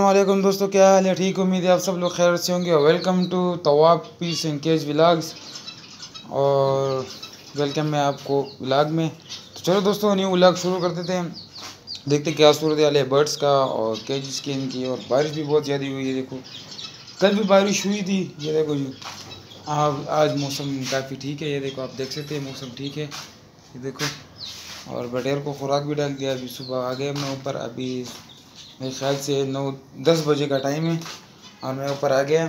वालेकुम दोस्तों, क्या हाल है? ठीक, उम्मीद है आप सब लोग खैर से होंगे। Welcome to Tawab peace and cage vlogs और वेलकम है आपको व्लाग में। तो चलो दोस्तों न्यू व्लाग शुरू करते थे देखते क्या सूरत हाल है बर्ड्स का और केज की। और बारिश भी बहुत ज़्यादा हुई है, देखो। कल भी बारिश हुई थी, ये देखो जी। अब आज मौसम काफ़ी ठीक है, ये देखो, आप देख सकते हैं मौसम ठीक है। ये देखो। और बटेर को खुराक भी डाल दिया, अभी सुबह आ गए मैं ऊपर अभी मेरे ख्याल से नौ, दस बजे का टाइम है और मैं ऊपर आ गया।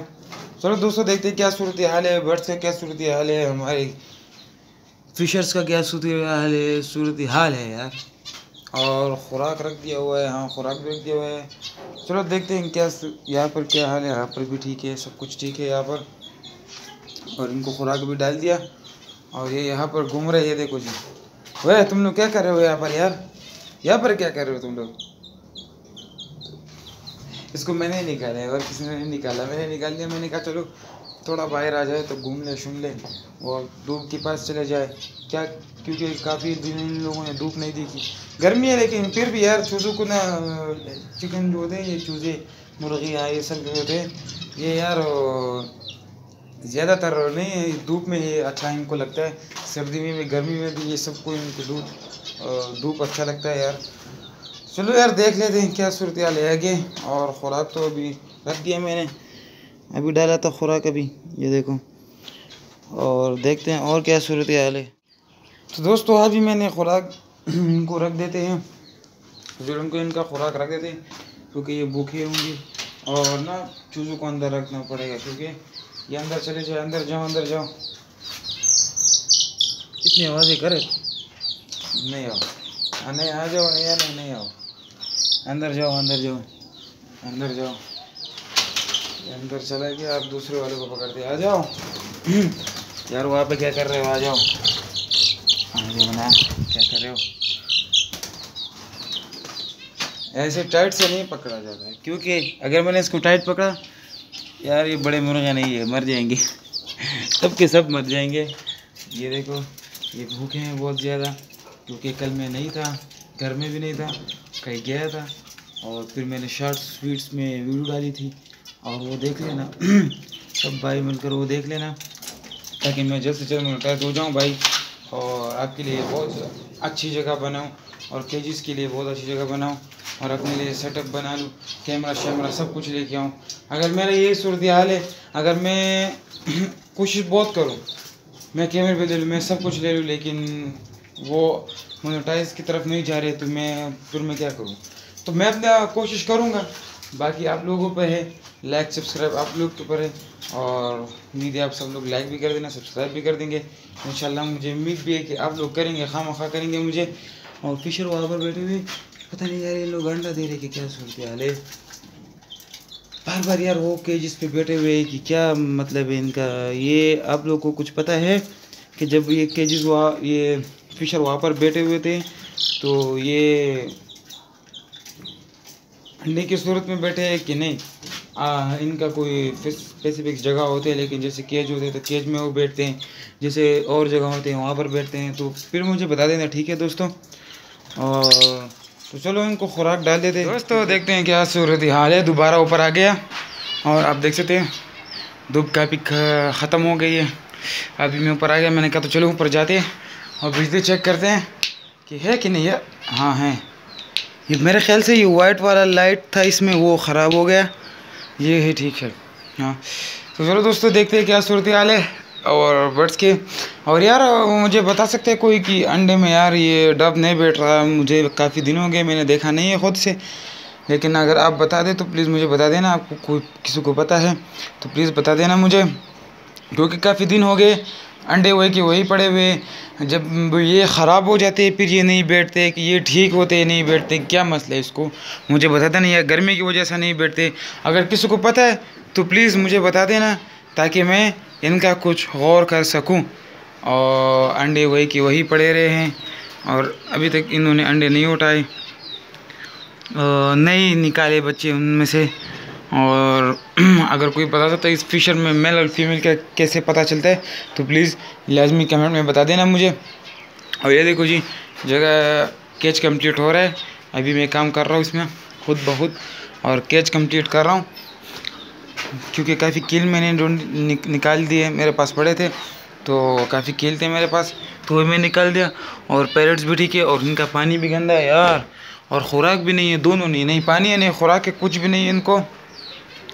चलो दोस्तों, देखते हैं क्या सूरत हाल है बर्ड्स का क्या सूरत हाल है, हमारे फिशर्स का क्या सूरत हाल है, सूरत हाल है यार। और ख़ुराक रख दिया हुआ है हाँ खुराक रख दिया हुआ है। चलो देखते हैं क्या यहाँ पर क्या हाल है, यहाँ पर भी ठीक है, सब कुछ ठीक है यहाँ पर। और इनको खुराक भी डाल दिया। और ये यहाँ पर घूम रहे हैं, देखो जी। वह तुम लोग क्या कर रहे हो यहाँ पर यार? यहाँ पर क्या कर रहे हो तुम लोग? इसको मैंने निकाला है और किसी ने नहीं निकाला मैंने निकाल लिया मैंने कहा, चलो, थोड़ा बाहर आ जाए तो घूम ले, सुन ले और धूप के पास चले जाए। क्या, क्योंकि काफ़ी दिन इन लोगों ने धूप नहीं देखी। गर्मी है लेकिन फिर भी यार, चूज़ों को ना, चिकन जो होते ये चूज़े मुर्गियाँ ये सब जो होते ये यार ज़्यादातर नहीं है, धूप में ये अच्छा इनको लगता है। सर्दी में भी, गर्मी में भी ये सबको इनको धूप धूप अच्छा लगता है यार। चलो यार देख लेते हैं क्या सूरत हाल है आगे। और ख़ुराक तो अभी रख दिया मैंने। अभी डाला था खुराक अभी ये देखो। और देखते हैं और क्या सूरत हाल है। तो दोस्तों अभी मैंने खुराक इनको रख देते हैं। फिर उनको इनका खुराक रख देते हैं क्योंकि ये भूखे होंगे। और ना चूज़ों को अंदर रखना पड़ेगा क्योंकि ये अंदर चले जाए अंदर जाओ अंदर जाओ। इतनी आवाज़ें करे। नहीं आओ। नहीं आ जाओ नहीं नहीं नहीं आओ। अंदर जाओ अंदर जाओ अंदर जाओ। अंदर चला गया, आप दूसरे वाले को पकड़ते आ जाओ। यार, वहाँ पे क्या कर रहे हो? आ जाओ। आ जाओ ना क्या कर रहे हो? ऐसे टाइट से नहीं पकड़ा जाता है, क्योंकि अगर मैंने इसको टाइट पकड़ा, यार, ये बड़े मुर्गे नहीं है, मर जाएँगे। सब के सब मर जाएँगे। ये देखो, ये भूखे हैं बहुत ज़्यादा, क्योंकि कल मैं नहीं था, घर में भी नहीं था। कहीं गया था और फिर मैंने शॉर्ट स्वीट्स में वीडियो डाली थी। और वो देख लेना। सब भाई मिलकर वो देख लेना। ताकि मैं जल्द से जल्द मोनेटाइज हो जाऊँ भाई। और आपके लिए बहुत अच्छी जगह बनाऊँ और केजीज़ के लिए बहुत अच्छी जगह बनाऊँ और अपने लिए सेटअप बना लूँ कैमरा शैमरा सब कुछ लेके आऊँ। अगर मेरा ये सूरत हाल है, अगर मैं कोशिश बहुत करूँ, मैं कैमरे पे ले लूँ, मैं सब कुछ ले लूँ, लेकिन वो मोनेटाइज की तरफ़ नहीं जा रहे तो मैं, फिर मैं क्या करूँ? तो मैं अपना कोशिश करूँगा। बाकी आप लोगों पर है लाइक सब्सक्राइब आप लोग के ऊपर है, और उम्मीद है आप सब लोग लाइक भी कर देना सब्सक्राइब भी कर देंगे। इन मुझे उम्मीद भी है कि आप लोग करेंगे खाम खा करेंगे मुझे। और फिशर वहाँ पर बैठे हुए, पता नहीं यार ये लोग अंडा दे रहे कि क्या सूरत हाल है बार बार यार वो केजिस पे बैठे हुए कि क्या मतलब है इनका। ये आप लोग को कुछ पता है कि जब ये केजिस वहाँ, ये फिशर वहाँ पर बैठे हुए थे। तो ये अंडे की सूरत में बैठे हैं कि नहीं? आ, इनका कोई स्पेसिफिक जगह होते हैं लेकिन जैसे केज होते हैं तो केज में वो बैठते हैं। जैसे और जगह होते हैं वहाँ पर बैठते हैं। तो फिर मुझे बता देना ठीक है दोस्तों? और तो चलो इनको खुराक डाल देते हैं। दोस्तों देखते हैं क्या सूरत हाल है। दोबारा ऊपर आ गया। और आप देख सकते हैं धूप काफ़ी ख़त्म हो गई है। अभी मैं ऊपर आ गया मैंने कहा तो चलो ऊपर जाते हैं। और बिजली चेक करते हैं कि है कि नहीं है? हाँ है। ये मेरे ख्याल से ये वाइट वाला लाइट था, इसमें वो ख़राब हो गया। ये है, ठीक है। हाँ। तो चलो दोस्तों, देखते हैं क्या सूरत हाल है और बर्ड्स के। और यार, मुझे बता सकते हैं कोई कि अंडे में यार ये डब नहीं बैठ रहा, मुझे काफ़ी दिन हो गए, मैंने देखा नहीं है ख़ुद से। लेकिन अगर आप बता दें तो प्लीज़ मुझे बता देना, आपको कोई किसी को पता है तो प्लीज़ बता देना मुझे। क्योंकि काफ़ी दिन हो गए, अंडे हुए कि वही पड़े हुए जब ये ख़राब हो जाते फिर ये नहीं बैठते, कि ये ठीक होते नहीं बैठते, क्या मसला है इसको? मुझे बताता नहीं है, गर्मी की वजह से नहीं बैठते। अगर किसी को पता है तो प्लीज़ मुझे बता देना, ताकि मैं इनका कुछ गौर कर सकूँ। और अंडे वही के वही पड़े रहे हैं, और अभी तक इन्होंने अंडे नहीं उठाए। नहीं निकाले बच्चे उनमें से। और अगर कोई पता सकता है इस फिशर में मेल और फीमेल का कैसे पता चलता है तो प्लीज़ लाजमी कमेंट में बता देना मुझे। और ये देखो जी, जगह कैच कंप्लीट हो रहा है। अभी मैं काम कर रहा हूँ इसमें, खुद बहुत और कैच कंप्लीट कर रहा हूँ। क्योंकि काफ़ी कील मैंने ढूंढ निकाल दिए मेरे पास पड़े थे तो काफ़ी कील थे मेरे पास तो वो मैं निकाल दिया। और पैरेट्स भी ठीक है, और इनका पानी भी गंदा है यार, और खुराक भी नहीं है, दोनों नहीं नहीं पानी है, नहीं खुराक है, कुछ भी नहीं है इनको।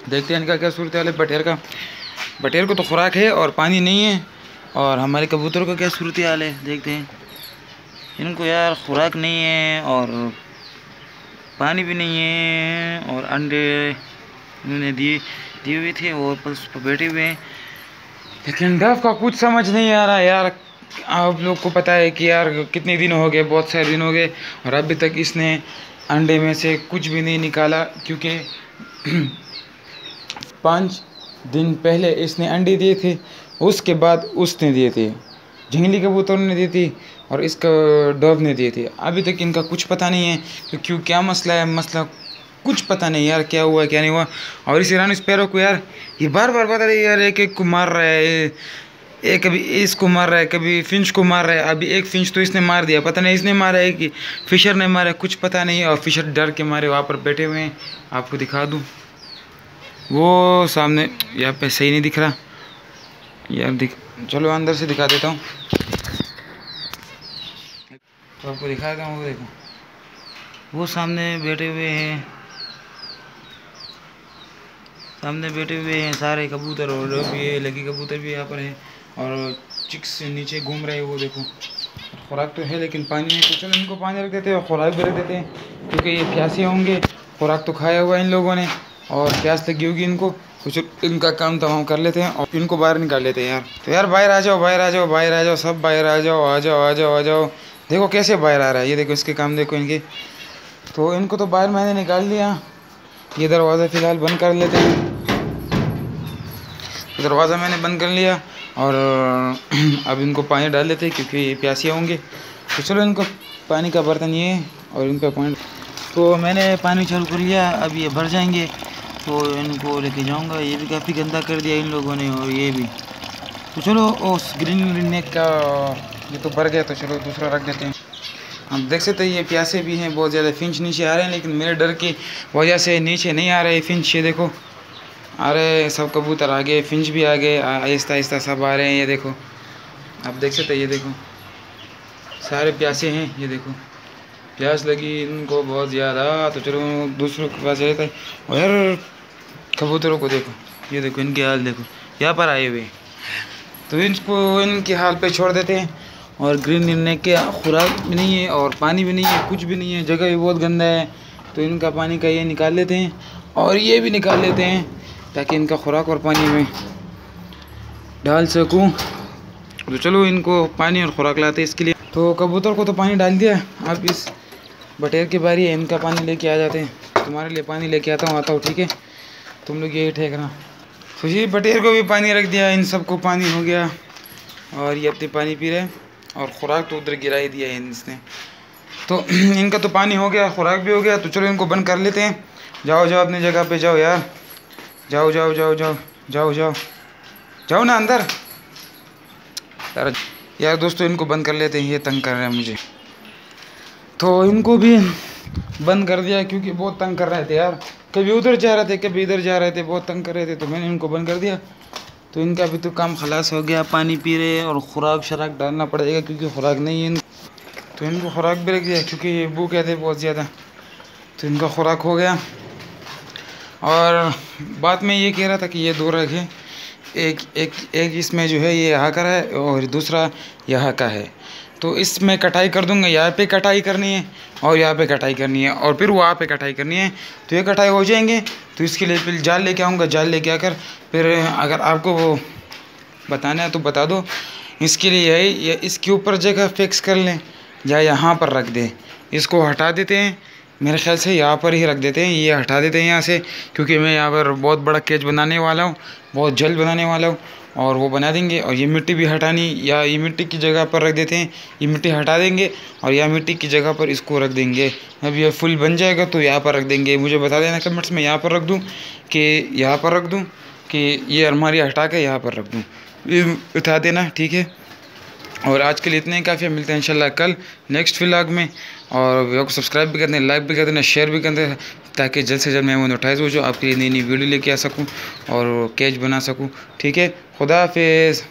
देखते हैं इनका क्या सूरत हाल है। बटेर का। बटेर को तो खुराक है और पानी नहीं है। और हमारे कबूतरों का क्या सूरत हाल है, देखते हैं। इनको यार खुराक नहीं है और पानी भी नहीं है और अंडे इन्होंने दिए दिए हुए थे और बस बैठे हुए हैं। लेकिन डफ का कुछ समझ नहीं आ रहा यार। आप लोग को पता है कि यार कितने दिन हो गए, बहुत सारे दिन हो गए और अभी तक इसने अंडे में से कुछ भी नहीं निकाला क्योंकि पाँच दिन पहले इसने अंडे दिए थे, उसके बाद उसने दिए थे। जंगली कबूतर ने दी थी और इसका डॉग ने दिए थे। अभी तक इनका कुछ पता नहीं है कि क्यों क्या मसला है, मसला कुछ पता नहीं यार क्या हुआ, क्या नहीं हुआ। और इस ईरान स्पैरो को यार, ये बार बार बता रही यार एक एक को मार रहा है एक कभी इसको मार रहा है, कभी फिंच को मार रहा है। अभी एक फिंच तो इसने मार दिया, पता नहीं इसने मारा है कि फिशर ने मारा कुछ पता नहीं। और फिशर डर के मारे वहाँ पर बैठे हुए हैं, आपको दिखा दूँ। वो सामने, यहाँ पे सही नहीं दिख रहा। यार दिख, चलो अंदर से दिखा देता हूँ। तो आपको दिखा देता हूँ, वो देखो। वो सामने बैठे हुए हैं। सामने बैठे हुए हैं सारे कबूतर और भी है लगी कबूतर भी यहाँ पर है और चिक्स नीचे घूम रहे हैं, वो देखो। खुराक तो है, लेकिन पानी नहीं तो चलो इनको पानी रख देते हैं और खुराक भी रख देते हैं, क्योंकि ये प्यासे होंगे। खुराक तो खाया हुआ है इन लोगों ने। और प्यास लगी होगी इनको, कुछ इनका काम तमाम कर लेते हैं और इनको बाहर निकाल लेते हैं यार। तो यार बाहर आ जाओ, बाहर आ जाओ, बाहर आ जाओ, सब बाहर आ जाओ आ जाओ आ जाओ आ जाओ। देखो कैसे बाहर आ रहा है, ये देखो इसके काम, देखो इनके। तो इनको तो बाहर मैंने निकाल लिया। ये दरवाज़ा फ़िलहाल बंद कर लेते हैं। दरवाज़ा मैंने बंद कर लिया और अब इनको पानी डाल लेते हैं क्योंकि ये प्यासे होंगे। तो चलो इनको, पानी का बर्तन ये और इनका पानी तो मैंने पानी चालू कर लिया, अब ये भर जाएँगे। तो इनको लेके जाऊँगा। ये भी काफ़ी गंदा कर दिया इन लोगों ने, और ये भी। तो चलो, उस ग्रीन नेक का, ये तो भर गया तो चलो दूसरा रख देते हैं। हम देख सकते हैं, ये प्यासे भी हैं, बहुत ज़्यादा फिंच नीचे आ रहे हैं, लेकिन मेरे डर की वजह से नीचे नहीं आ रहे फिंच ये देखो। आ रहे सब कबूतर आ गए फिंच भी आ गए आहिस्ता आहिस्ता सब आ रहे हैं, ये देखो। आप देख सकते ये देखो। सारे प्यासे हैं, ये देखो। प्यास लगी इनको बहुत ज़्यादा तो चलो दूसरों के पास रहता है। और यार कबूतरों को देखो। ये देखो, इनके हाल देखो। यहाँ पर आए हुए तो इनको, इनके हाल पे छोड़ देते हैं। और ग्रीन निर्णय के खुराक भी नहीं है और पानी भी नहीं है, कुछ भी नहीं है। जगह भी बहुत गंदा है। तो इनका पानी का ये निकाल लेते हैं और ये भी निकाल लेते हैं ताकि इनका खुराक और पानी में डाल सकूँ। तो चलो इनको पानी और खुराक लाते हैं इसके लिए। तो कबूतर को तो पानी डाल दिया अब इस बटेर की बारी है, इनका पानी लेके आ जाते हैं। तुम्हारे लिए पानी लेके आता हूँ आता हूँ, ठीक है? तुम लोग यही ठेकना ये बटेर को भी पानी रख दिया, इन सबको पानी हो गया। और ये अपने पानी पी रहे और ख़ुराक तो उधर गिरा ही दिया है इसने। तो इनका तो पानी हो गया, खुराक भी हो गया तो चलो इनको बंद कर लेते हैं। जाओ जाओ अपनी जगह पे, जाओ यार। जाओ जाओ जाओ जाओ जाओ जाओ। जाओ ना अंदर। यार यार दोस्तों, इनको बंद कर लेते हैं, ये तंग कर रहे हैं मुझे। तो इनको भी बंद कर दिया, क्योंकि बहुत तंग कर रहे थे यार। कभी उधर जा रहे थे, कभी इधर जा रहे थे, बहुत तंग कर रहे थे तो मैंने इनको बंद कर दिया। तो इनका भी तो काम खलास हो गया, पानी पी रहे और ख़ुराक शराक डालना पड़ेगा क्योंकि ख़ुराक नहीं है। तो इनको ख़ुराक भी रख दिया, क्योंकि ये भूख थे बहुत ज़्यादा। तो इनका ख़ुराक हो गया। और बाद में ये कह रहा था कि ये दो रखें, एक एक एक इसमें जो है ये यहाँ का है और दूसरा यहाँ का है। तो इसमें कटाई कर दूँगा, यहाँ पे कटाई करनी है और यहाँ पे कटाई करनी है और फिर वहाँ पे कटाई करनी है। तो ये कटाई हो जाएँगे। तो इसके लिए फिर जाल लेके आऊँगा, जाल लेके आकर फिर अगर आपको वो बताना है तो बता दो। इसके लिए यही इसके ऊपर जगह फिक्स कर लें, या यहाँ पर रख दें। इसको हटा देते हैं। मेरे ख्याल से यहाँ पर ही रख देते हैं, ये हटा देते हैं यहाँ से, क्योंकि मैं यहाँ पर बहुत बड़ा केज बनाने वाला हूँ, बहुत जल्द बनाने वाला हूँ, और वो बना देंगे, और ये मिट्टी भी हटानी, या ये मिट्टी की जगह पर रख देते हैं, ये मिट्टी हटा देंगे, और या मिट्टी की जगह पर इसको रख देंगे। अब ये फुल बन जाएगा तो यहाँ पर रख देंगे। मुझे बता देना कमेंट्स में, यहाँ पर रख दूँ कि यहाँ पर रख दूँ कि ये अलमारी हटा के यहाँ पर रख दूँ। उठा देना, ठीक है? और आज के लिए इतने काफ़ी मिलते हैं, इंशाल्लाह कल नेक्स्ट व्लॉग में। और वीडियो को सब्सक्राइब भी कर दें लाइक भी कर देना शेयर भी कर दें, ताकि जल्द से जल्द मैं वो नोटाइज हो जाऊँ आपके लिए नई नई वीडियो लेके आ सकूँ और कैच बना सकूँ। ठीक है? खुदा हाफिज़।